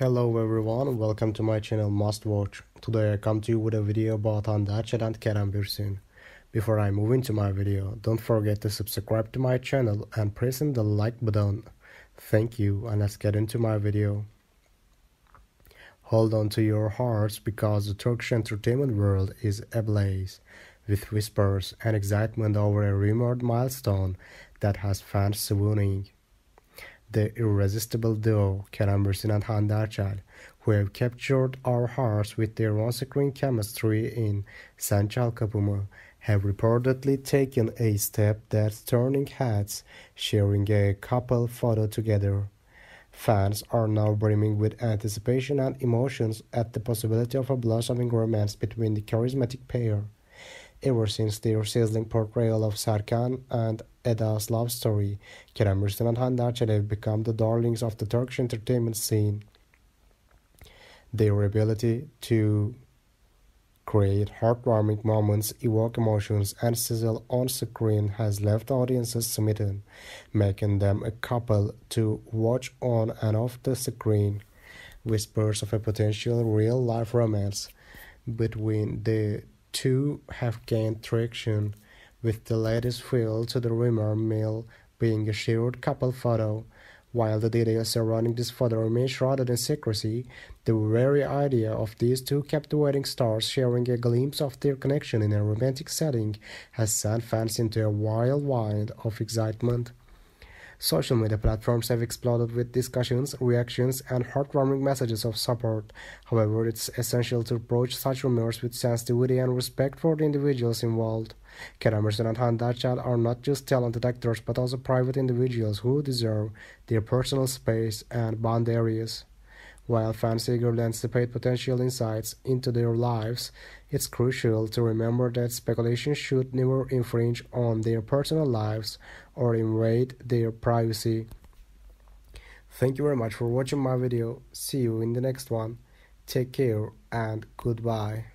Hello everyone, welcome to my channel Must Watch. Today I come to you with a video about Hande Erçel and Kerem Bürsin. Before I move into my video, don't forget to subscribe to my channel and pressing the like button. Thank you and let's get into my video. Hold on to your hearts because the Turkish entertainment world is ablaze with whispers and excitement over a rumored milestone that has fans swooning the irresistible duo Kerem Bürsin and Hande Erçel, who have captured our hearts with their on-screen chemistry in Sen Çal have reportedly taken a step that's turning heads, sharing a couple photo together. Fans are now brimming with anticipation and emotions at the possibility of a blossoming romance between the charismatic pair. Ever since their sizzling portrayal of Serkan and Eda's love story, Kerem Bürsin and Hande Erçel have become the darlings of the Turkish entertainment scene. Their ability to create heartwarming moments, evoke emotions, and sizzle on screen has left audiences smitten, making them a couple to watch on and off the screen. Whispers of a potential real life romance between the two have gained traction, with the latest fill to the rumor mill being a shared couple photo. While the details surrounding this photo remain shrouded in secrecy, the very idea of these two captivating stars sharing a glimpse of their connection in a romantic setting has sent fans into a wild wind of excitement. Social media platforms have exploded with discussions, reactions, and heartwarming messages of support. However, it's essential to approach such rumors with sensitivity and respect for the individuals involved. Kerem Bürsin and Hande Erçel are not just talented actors but also private individuals who deserve their personal space and boundaries. While fans eagerly anticipate potential insights into their lives, it's crucial to remember that speculation should never infringe on their personal lives or invade their privacy. Thank you very much for watching my video. See you in the next one. Take care and goodbye.